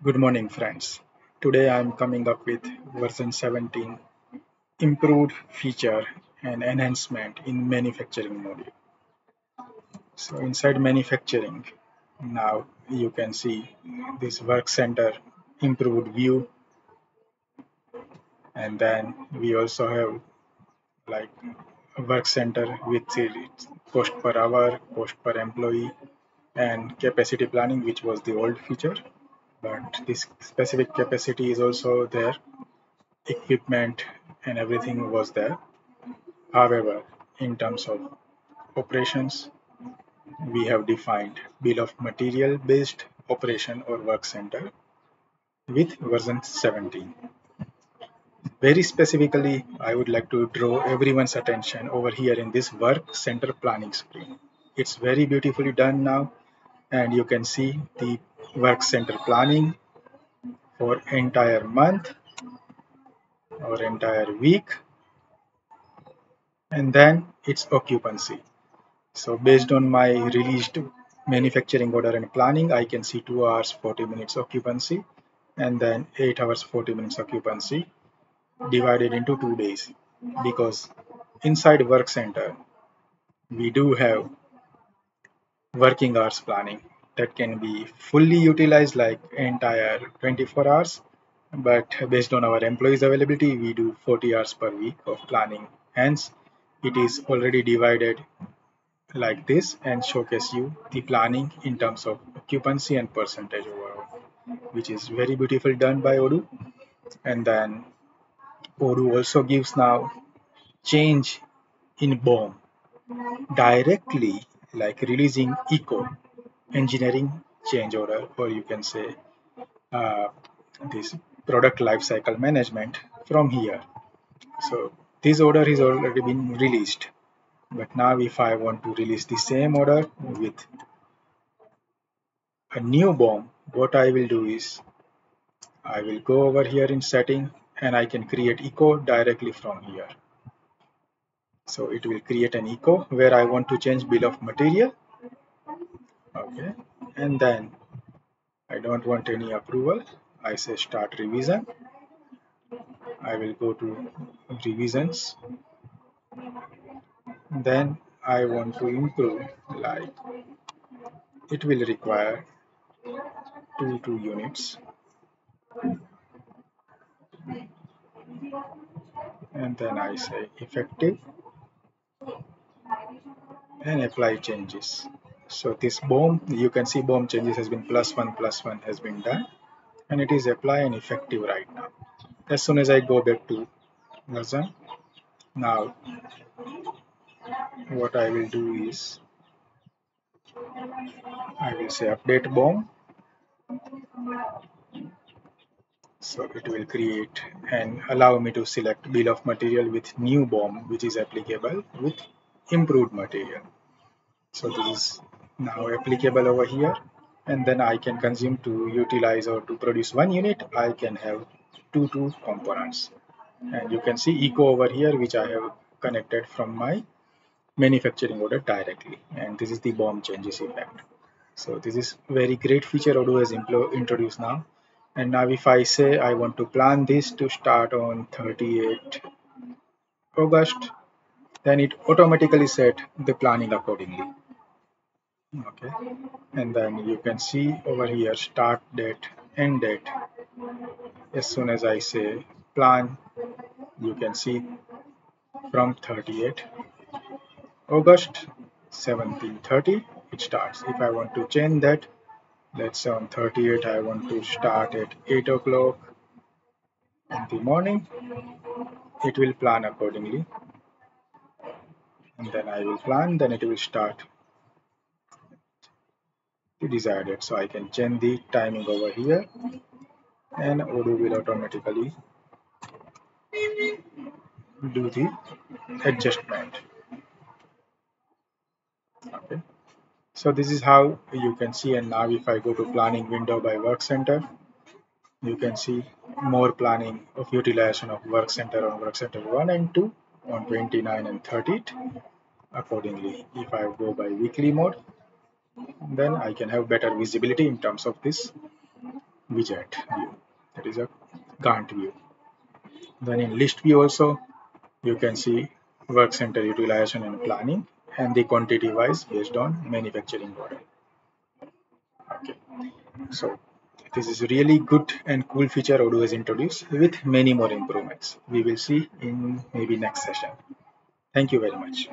Good morning friends. Today I am coming up with version 17 improved feature and enhancement in manufacturing module. So inside manufacturing now you can see this work center improved view and then we also have like work center with cost per hour, cost per employee and capacity planning which was the old feature but this specific capacity is also there. Equipment and everything was there. However in terms of operations we have defined bill of material based operation or work center with version 17 very specifically i would like to draw everyone's attention over here in this work center planning screen. It's very beautifully done now and you can see the work center planning for entire month or entire week. And then its occupancy. So based on my released manufacturing order and planning i can see 2 hours 40 minutes occupancy and then 8 hours 40 minutes occupancy divided into two days. Because inside work center we do have working hours planning that can be fully utilized like entire 24 hours. But based on our employees availability we do 40 hours per week of planning. Hence it is already divided like this and showcase you the planning in terms of occupancy and percentage overall which is very beautiful done by Odoo. And then Odoo also gives now change in BOM directly like releasing ECO engineering change order or you can say uh, this product lifecycle management from here. So this order has already been released but now if I want to release the same order with a new BOM what I will do is I will go over here in setting and I can create ECO directly from here. So it will create an ECO where I want to change bill of material okay. And then I don't want any approval. I say start revision. I will go to revisions. Then I want to improve like it will require two two units. And then I say effective and apply changes so this BOM you can see BOM changes has been plus one plus one has been done. And it is apply and effective right now. As soon as I go back to version now what I will do is I will say update BOM. So it will create and allow me to select bill of material with new BOM which is applicable with improved material. So this is now applicable over here. And then I can consume to utilize or to produce one unit. I can have two two components. And you can see eco over here which I have connected from my manufacturing order directly. And this is the BOM changes effect. So this is very great feature Odoo has introduced now. And now if I say I want to plan this to start on 38 August then it automatically set the planning accordingly okay. And then you can see over here start date end date. As soon as I say plan you can see from 38 August 1730 it starts. If I want to change that let's say on 38 I want to start at 8 o'clock in the morning. It will plan accordingly. And then I will plan then it will start the desired so I can change the timing over here and Odoo will automatically do the adjustment. Okay. So this is how you can see and now if I go to planning window by work center you can see more planning of utilization of work center on work center 1 and 2 on 29 and 30 accordingly. If I go by weekly mode then I can have better visibility in terms of this widget view. That is a Gantt view. Then in list view also you can see work center utilization and planning and the quantity wise based on manufacturing model okay. So this is really good and cool feature Odoo has introduced with many more improvements. We will see in maybe next session. Thank you very much